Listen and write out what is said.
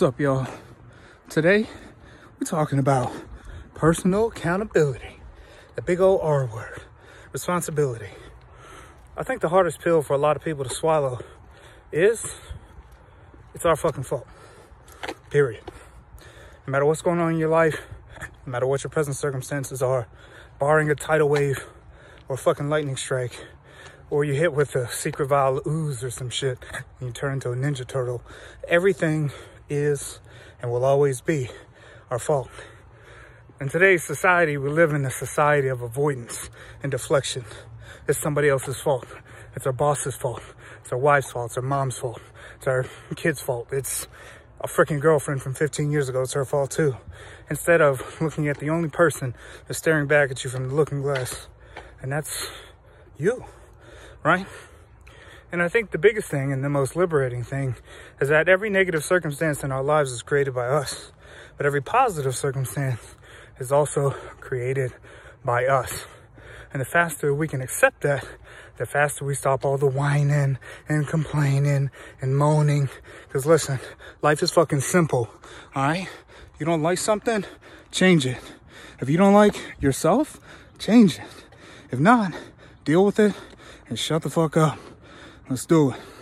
What's up, y'all? Today, we're talking about personal accountability. The big old R word. Responsibility. I think the hardest pill for a lot of people to swallow is it's our fucking fault. Period. No matter what's going on in your life, no matter what your present circumstances are, barring a tidal wave or fucking lightning strike, or you hit with a secret vial ooze or some shit and you turn into a ninja turtle, everything is and will always be our fault. In today's society, we live in a society of avoidance and deflection. It's somebody else's fault. It's our boss's fault. It's our wife's fault. It's our mom's fault. It's our kid's fault. It's a freaking girlfriend from 15 years ago. It's her fault too. Instead of looking at the only person that's staring back at you from the looking glass, and that's you, right? And I think the biggest thing and the most liberating thing is that every negative circumstance in our lives is created by us, but every positive circumstance is also created by us. And the faster we can accept that, the faster we stop all the whining and complaining and moaning. Because listen, life is fucking simple, all right? You don't like something, change it. If you don't like yourself, change it. If not, deal with it and shut the fuck up. Let's do it.